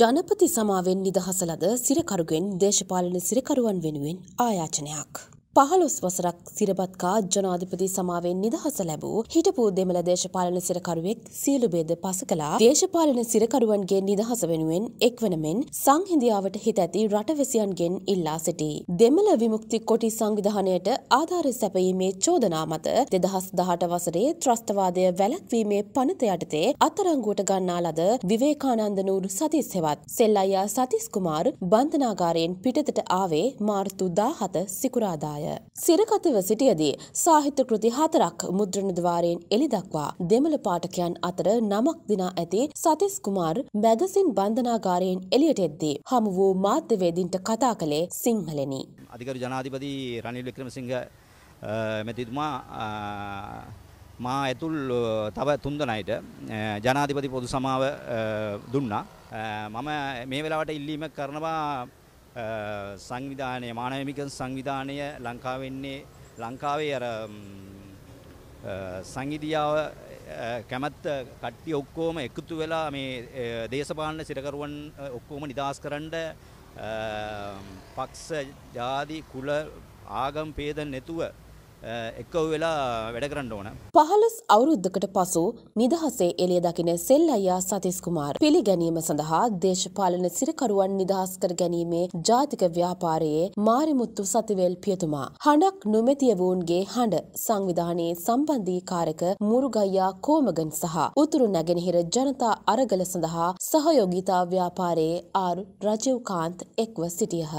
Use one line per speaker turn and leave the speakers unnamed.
ජනපති සමාවෙන් නිදහස ලද සිරකරුගෙන් දේශපාලන සිරකරුවන් වෙනුවෙන් ආයාචනයක්. පහළොස් වසරක් සිරබත්කා ජනාධිපති සමාවෙන් නිදහස ලැබූ හිටපු දෙමළ දේශපාලන සිරකරුවෙක් සියලු බේද පස කලා දේශපාලන සිරකරුවන්ගේ නිදහස වෙනුවෙන් එක්වන මෙන් සංහිදියාවට හිත ඇති රටවැසියන්ගෙන් ඉල්ලා සිටි. දෙමළ විමුක්ති කොටි සංවිධානයට ආධාර සැපීමේ චෝදනා මත දෙදහස් දහට වසරේ ත්‍රස්තවාදය වැලැක්වීමේ පනත යටතේ අත්තරංගුවට ගන්නා ලද විවේකානන්ද නූර් සතිස් හෙවත් සෙල්ලයියා සතිස් කුමාර් බන්ධනාගාරයෙන් පිටතට ආවේ මාර්තු දාහත සිකුරාදාය. ය. සිරකතව සිටියදී සාහිත්‍ය කෘති හතරක් මුද්‍රණ ద్వාරයෙන් එළි දක්වා දෙමළ පාඨකයන් අතර නමක් දිනා ඇති සතිස් කුමාර් මැගසින් බන්ධනාගාරයෙන් එළියට එද්දී හමු වූ මාධ්‍යවේදීන්ට කතා කළේ සිංහලෙනි.
අධිකරු ජනාධිපති රනිල් වික්‍රමසිංහ මැතිතුමා මා ඇතුල් තව තුන්දනයිට ජනාධිපති පොදු සමාව දුන්නා. මම මේ වෙලාවට ඉල්ලීම කරනවා සංවිධානය මානවමික සංවිධානය ලංකාවෙන්නේ ලංකාවේ අර සංගීදියාව කැමැත්ත කට්ටිය ඔක්කොම එකතු වෙලා මේ දේශපාලන සිරකරුවන් ඔක්කොම නිදහස් කරන්න පක්ෂ ජාති කුල ආගම් ભેද නැතුව එක්කව වෙලා වැඩ කරන්න ඕන.
පහළොස් අවුරුද්ධකට පසු නිදහසේ එළිය දකින සෙල් අයියා සතිස් කුමාර් පිළිගැනීම සඳහා දේශපාලන සිරකරුවන් නිදහස් කර ගැනීමේ ජාතික ව්‍යාපාරයේ මාරිමුත්තු සතිවේල් පියතුමා හඬක් නොමැතියවුන්ගේ හඬ සංවිධානයේ සම්බන්ධීකාරක මුරුගයියා කෝමගන් සහ උතුරු නැගෙනහිර ජනතා අරගල සඳහා සහයෝගිතා ව්‍යාපාරයේ ආර් රජීව් කාන්ත් එක්ව සිටියහ.